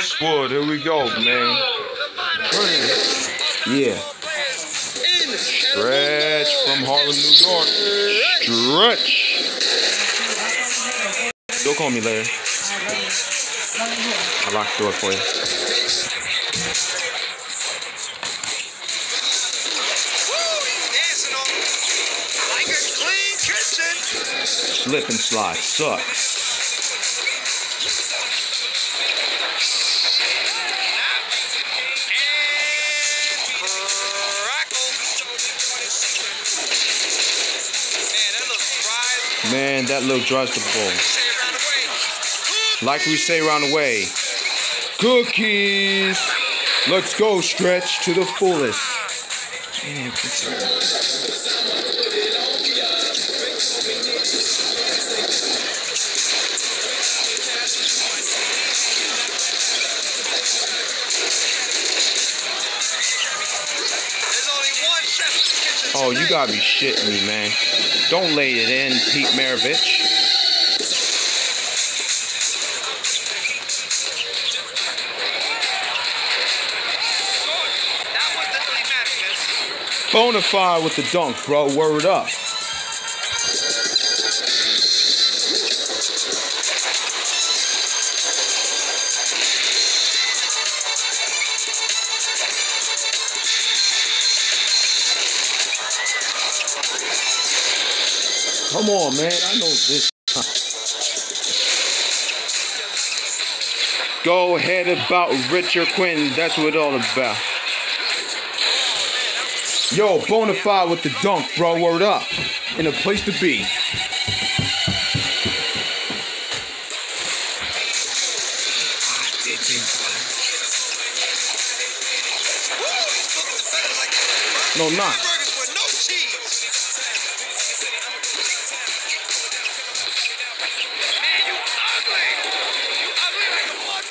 Mosswood, here we go, man. Yeah. Stretch from Harlem, New York. Stretch. Don't call me later. I locked the door for you. Slip and slide sucks. Man, that look dries the ball. Like we say around the way, cookies. Let's go, stretch to the fullest. Oh, you gotta be shitting me, man. Don't lay it in, Pete Maravich. Bonafide with the dunk, bro. Word up. Come on, man. I know this. Go ahead about Richard Quinn. That's what it's all about. Yo, Bonafide with the dunk, bro. Word up. In a place to be. No, not.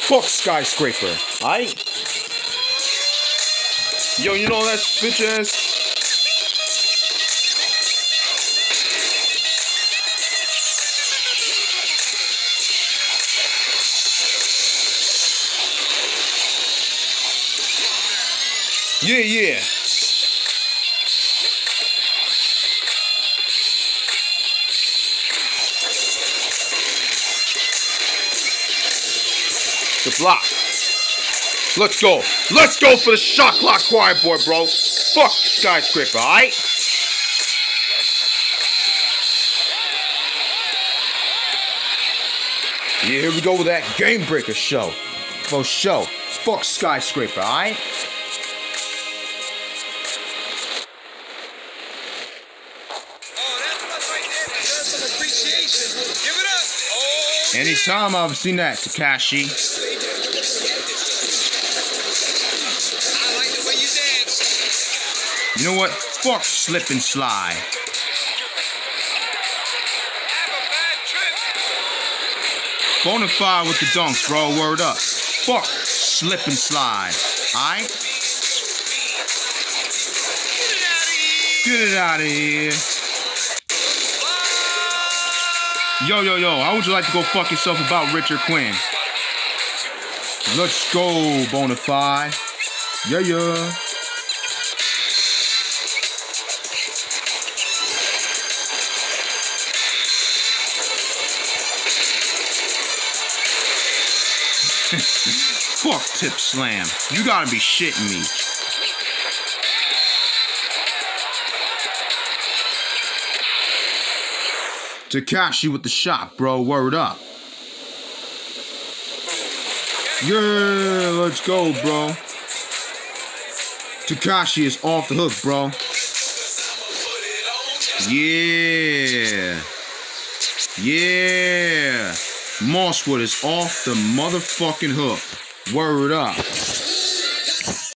Fuck skyscraper. I. Yo, you know that bitch ass? Yeah, yeah. The block. Let's go. Let's go for the shot clock quiet boy, bro. Fuck skyscraper, alright? Yeah, here we go with that game breaker show. For show. Fuck skyscraper, alright? Anytime I've seen that, Takashi. You know what? Fuck slip and slide. Bonafide with the dunks, bro. Word up. Fuck slip and slide. Alright? Get it out of here. Yo, yo, yo, how would you like to go fuck yourself about Richard Quinn? Let's go, Bonafide. Yeah, yeah. Fuck Tip Slam. You gotta be shitting me. Takashi with the shot, bro. Word up. Yeah, let's go, bro. Takashi is off the hook, bro. Yeah. Yeah. Mosswood is off the motherfucking hook. Word up.